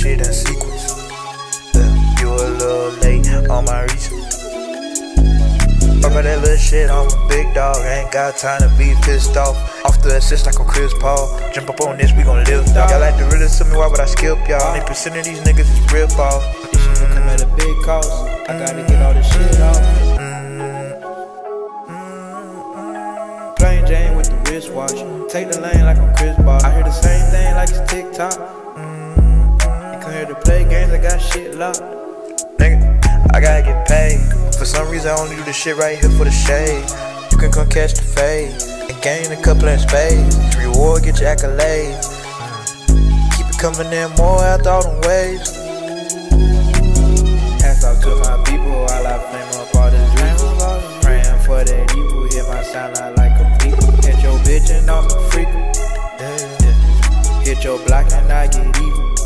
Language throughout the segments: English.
Shit in sequence. Yeah. You a little late on my research. Remember that little shit, I'm a big dog. Ain't got time to be pissed off. Off the assist like a Chris Paul. Jump up on this, we gon' live dog. Y'all like the realest to me, why would I skip y'all? 90% of these niggas is rip off. This shit come at a big cost. I gotta get all this shit off. Mm-hmm. Plain Jane with the wristwatch. Take the lane like I'm Chris Bosh. I hear the same thing like it's TikTok. Shit locked. Nigga, I gotta get paid. For some reason, I only do this shit right here for the shade. You can come catch the fade and gain a couple in spades. Reward, get your accolades. Keep it coming in more after all them waves. Hats off to my people while I flame up all this reefer. Praying for that evil, hear my sound out like a beeper. Hit your bitch and I'm a freak. Yeah. Hit your block and I get even.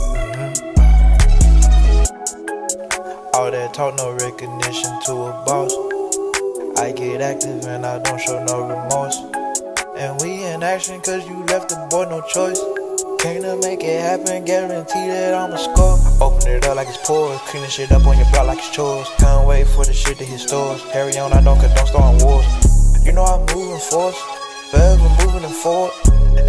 That talk, no recognition to a boss. I get active and I don't show no remorse. And we in action cause you left the boy no choice. Came to make it happen, guarantee that I'ma score. Open it up like it's pours, cleaning shit up on your block like it's chores. Can't wait for the shit to hit stores. Carry on, I don't condone starting wars. You know I'm moving force, forever moving and forward.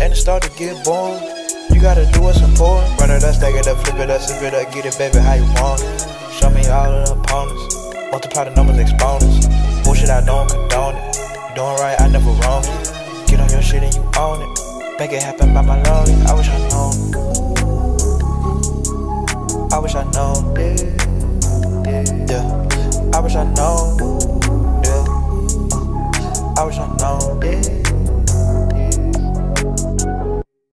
And it start to get boring. You gotta do what's important. Run it up, stack it up, flip it up, sip it up, get it, baby, how you want it. Show me all of the opponents. Multiply the numbers, exponents. Bullshit, I don't condone it. You doing right, I never wrong it. Get on your shit and you own it. Make it happen by my lonely. I wish I known.